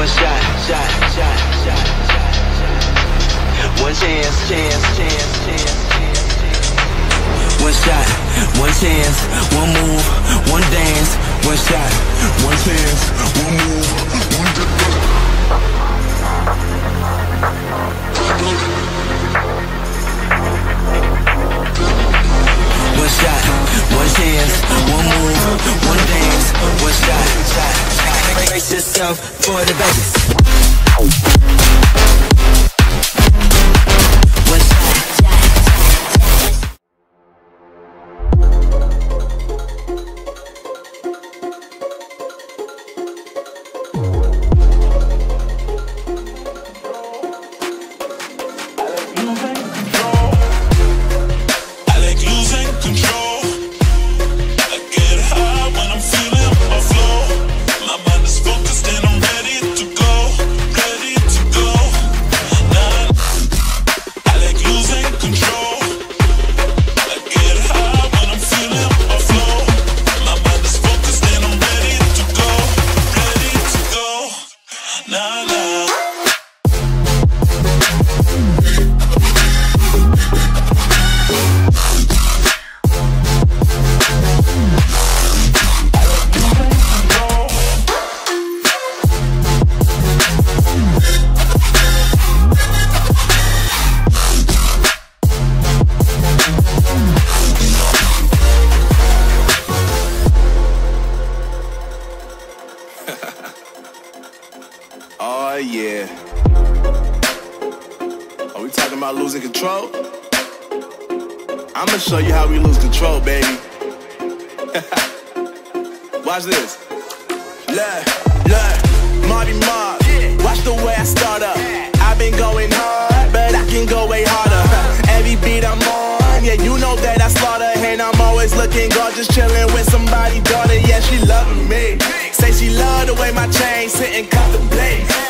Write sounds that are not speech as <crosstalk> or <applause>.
One shot, shot, shot, shot, shot, shot. One chance, chance, chance, chance, chance. One shot, one chance, one move, one dance. One shot, one chance, one move, for the Vegas. Nah, nah. Oh yeah. Are we talking about losing control? I'm gonna show you how we lose control, baby. <laughs> Watch this. Look, look, Marty Mark. Watch the way I start up. I've been going hard, but I can go way harder. Every beat I'm on, yeah, you know that I slaughter. And I'm always looking gorgeous, chilling with somebody, daughter. Yeah, she loving me. Say she love the way my chain sit and contemplate. And